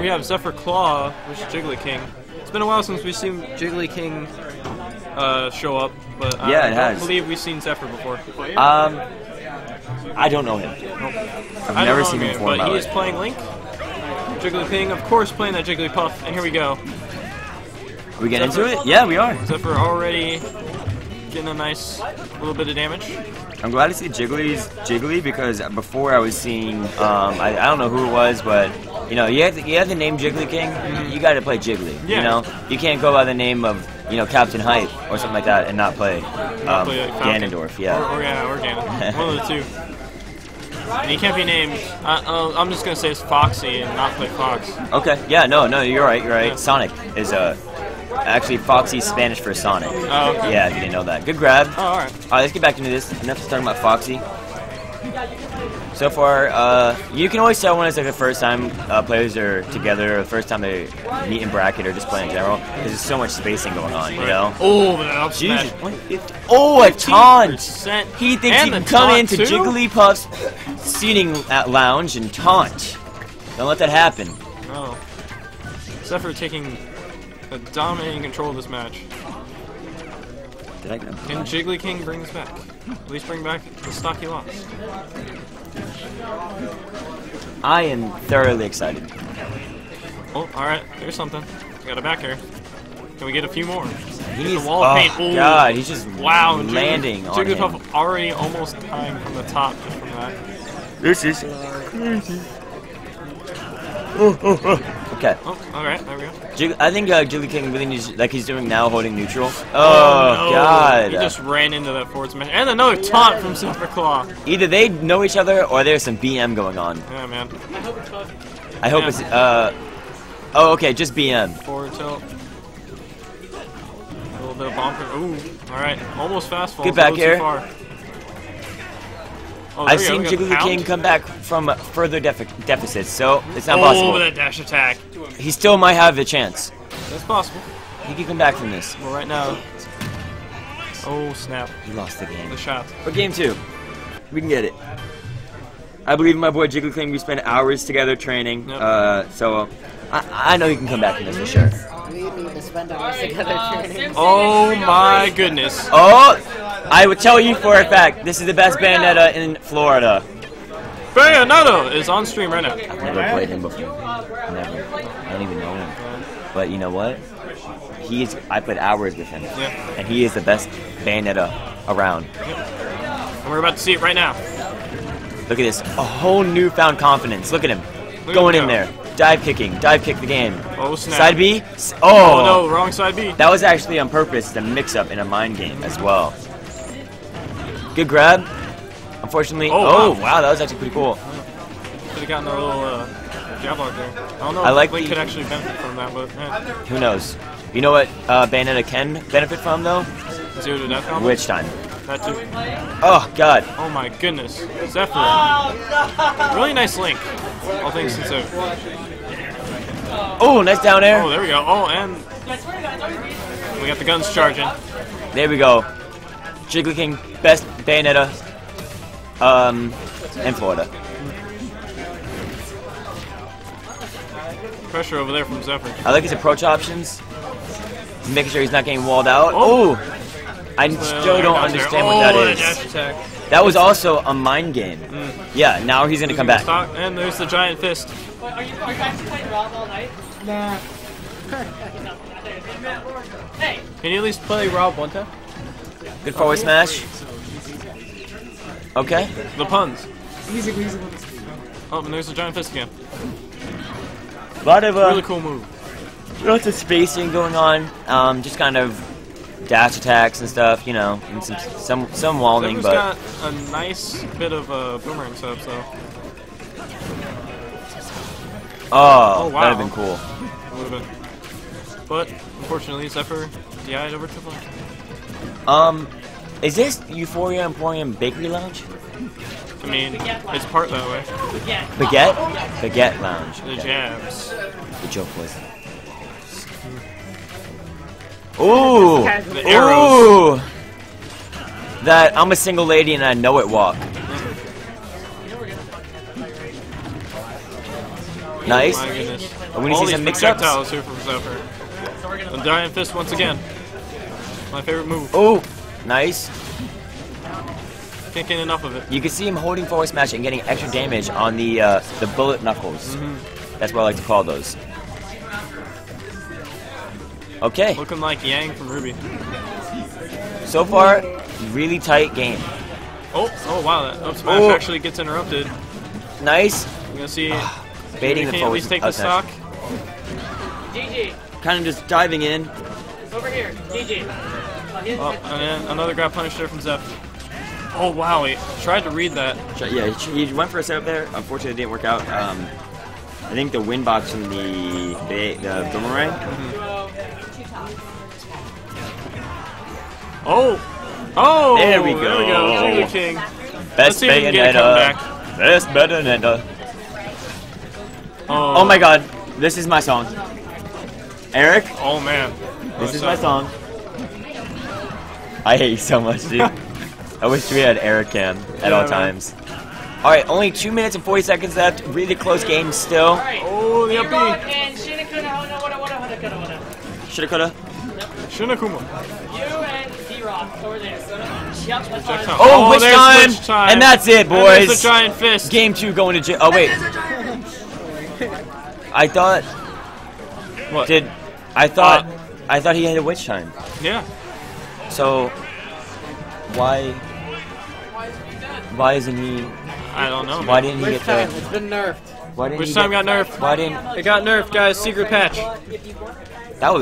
We have Zephyr Claw versus Jiggly King. It's been a while since we've seen Jiggly King uh, show up, but I Yeah, don't believe we've seen Zephyr before. Um, I don't know him. I've I never seen him before but he is playing Link. Jiggly King, of course, playing that Jigglypuff, and here we go. we get into it? Yeah, we are. Zephyr already getting a nice little bit of damage. I'm glad to see Jiggly's Jiggly because before I was seeing, um, I, I don't know who it was, but you know, you have to, you have the name Jiggly King. You got to play Jiggly. Yeah. You know, you can't go by the name of you know Captain Hype or something like that and not play um, Play like. Ganondorf. Yeah. Or, or yeah, or Ganon. One of the two. And he can't be named. Uh, uh, I'm just gonna say it's Foxy and not play Fox. Okay. Yeah. No. No. You're right. You're right. Yeah. Sonic is uh, actually Foxy's Spanish for Sonic. Oh, okay. Yeah. If you didn't know that. Good grab. Oh, all right. All right, let's get back into this. Enough to talking about Foxy. So far, uh, you can always tell when it's like the first time uh, players are together, or the first time they meet in bracket, or just play in general. Because there's so much spacing going on, you know. Oh, that up smash. Jesus, Oh, a taunt! 15%. He thinks And he can come into too? Jigglypuff's seating at lounge and taunt. Don't let that happen. Oh. for taking dominating control of this match. Did I get Can Jiggly King bring this back? At least bring back the stock he lost. I am thoroughly excited. Oh, alright. There's something. We got a back air. Can we get a few more? He's, the wall of oh, paint. Ooh. God, he's just Wow, Jiggly- landing on him. Jigglypuff already almost dying from the top just from that. This is crazy. Okay. Oh, alright, there we go. Jig- I think uh, Jiggly King really needs, like he's doing now, holding neutral. Oh, no. God! He just ran into that forward smash. And another taunt from Zephyr Claw. Either they know each other or there's some BM going on. Yeah, man. I hope it's not. I hope Yeah. it's. Uh, oh, okay, just BM. Forward tilt. A little bit of bumper. Ooh, alright. Almost fast fall. Get back here. Oh, I've seen we go. We got the Jiggly King come back from further defi- deficits, so it's not oh, possible. that dash attack. He still might have a chance. That's possible. He could come back from this. Well, right now. Oh, snap. He lost the game. The shot. But game two, we can get it. I believe in my boy Jiggly King. We spent hours together training, Yep. uh, so I, I know he can come back from this for sure. Oh we need to spend hours together training. Oh my goodness. Oh, I would tell you for a fact, this is the best Bayonetta in Florida. Bayonetta is on stream right now. I've never played him before. Never. I don't even know him. But you know what? He's. I played hours with him, Yeah. and he is the best Bayonetta around. And we're about to see it right now. Look at this, a whole newfound confidence. Look at him, at going in there, dive kicking, dive kick the game. Oh, snap. Side B? Oh, Oh, no, wrong side B. That was actually on purpose, the mix-up in a mind game as well. Good grab. Unfortunately, Oh, oh, wow. wow, that was actually pretty cool. Could have gotten a little uh, jab lock there. I don't know I if like Link the- could actually benefit from that, but eh. Who knows? You know what uh, Bayonetta can benefit from though? Zero to death combo. Witch time. That too. Oh God. Oh my goodness. Zephyr. Really nice link. All things considered. Oh, nice down air. Oh, there we go. Oh, and we got the guns charging. There we go. Jiggly King, best Bayonetta, um, in Florida. Pressure over there from Zephyr. I like his approach options. Making sure he's not getting walled out. Oh, I still don't understand oh, what that that is. Dash attack. That was also a mind game. Yeah, now he's gonna come back. Stock- And there's the giant fist. Are you, are you guys playing Rob all night? Nah. Hey, Can you at least play Rob one time? Good forward smash. Okay. The puns. Easy, easy, easy. Oh, and there's the giant fist again. A lot of uh, Really cool move. lots of spacing going on. Um, just kind of dash attacks and stuff. You know, and some some some walling, but got a nice bit of uh, boomerang setup, so oh, Oh, wow. that'd have been cool. a little bit. But unfortunately, Zephyr DI'd over triple. Um, is this Euphoria Emporium Bakery Lounge? I mean, it's part that way. Baguette? Baguette Lounge. The Okay. jabs. The joke was. Ooh! The arrows. Ooh! That I'm a single lady and I know it walk. Nice. My goodness. I'm gonna All see these some mix-ups. projectiles here from Zephyr. The giant fist once again. My favorite move. Oh, nice. Can't get enough of it. You can see him holding forward smash and getting extra damage on the uh, the bullet knuckles. Mm-hmm. That's what I like to call those. Okay, Looking like Yang from RWBY. so far, really tight game. Oh, oh wow, that up smash Oh. actually gets interrupted. Nice, We're gonna see. baiting Ruby the can at least take up the stock. GG. Kind of just diving in. Over here. GG. Oh, and then another grab punish there from Zeph. Oh wow, he tried to read that. Yeah, he he went for a setup there. Unfortunately, it didn't work out. Um, I think the win box from the the, the boomerang. Oh, oh, There we There we go. go. King. Best see if we can get a Bayonetta. Uh, best Bayonetta. Oh, Oh my god, this is my song. Eric, Oh man. this is my song. I hate you so much, dude. I wish we had Eric Cam at Yeah, all man. times. Alright, only 2 minutes and 40 seconds left. Really close game still. Alright. Oh, the up Shoulda, coulda. Shinakuma. You and D-Rock over there. Yep, that's Check fine. Oh, witch there's time! witch time. And that's it, And there's boys. giant fist. Game 2 going to jail. Oh, wait. I thought. What? Did. I thought. Uh, I thought he had a witch time. Yeah. So. Why. Why isn't he. I don't know. Why man. didn't he Which get time? the. It's been nerfed. Why didn't Which he time get, got nerfed? Why didn't. It got nerfed, guys. Secret patch. That was.